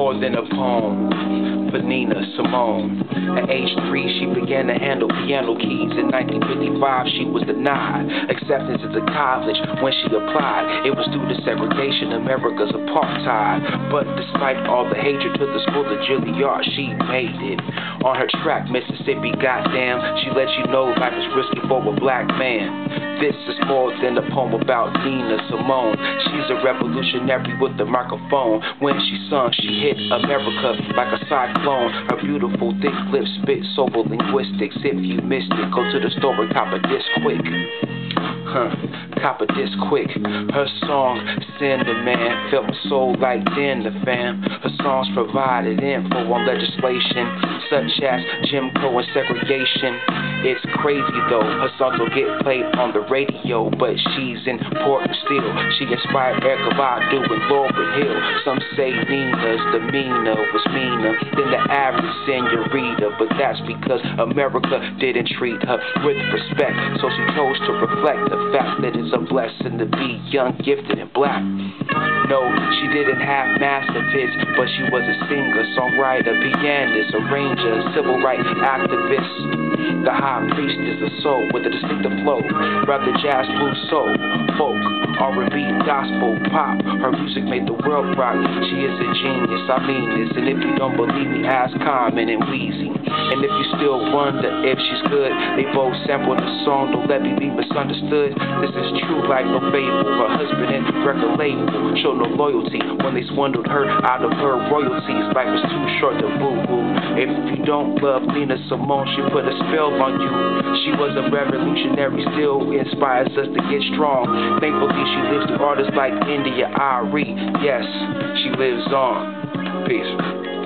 more than a poem for Nina Simone. At age three, she began to handle piano keys. In 1955, she was denied acceptance into college when she applied. It was due to segregation, America's apartheid. But despite all the hatred to the school of Juilliard, she made it. On her track, Mississippi, goddamn, she let you know life is risky for a black man. This is more than a poem about Nina Simone. She's a revolutionary with the microphone. When she sung, she hit America like a cyclone. Her beautiful thick lips spit sober linguistics. If you missed it, go to the store and cop a disc quick. Huh, cop a disc quick. Her song, Sinnerman, felt my soul like the fam. Her songs provided info on legislation such as Jim Crow and segregation. It's crazy though, her songs will get played on the radio, but she's important still. She inspired Erykah Badu and Lauryn Hill. Some say Nina's demeanor was meaner than the average senorita, but that's because America didn't treat her with respect. So she chose to reflect the fact that it's a blessing to be young, gifted, and black. No, she didn't have massive hits, but she was a singer, songwriter, pianist, arranger, civil rights activist. The high priestess of soul with a distinctive flow, rather jazz, blues, soul, folk, R&B, gospel, pop. Her music made the world rock. She is a genius, I mean this. And if you don't believe me, ask Common and Weezy. And if you still wonder if she's good, they both sampled the song. Don't let me be misunderstood. This is true like no fable. Her husband and record label showed no loyalty when they swindled her out of her royalties. Life was too short to boo boo. If you don't love Nina Simone, she put a spell on you. She was a revolutionary, still inspires us to get strong. Thankfully, she lives through artists like India Arie. Yes, she lives on. Peace.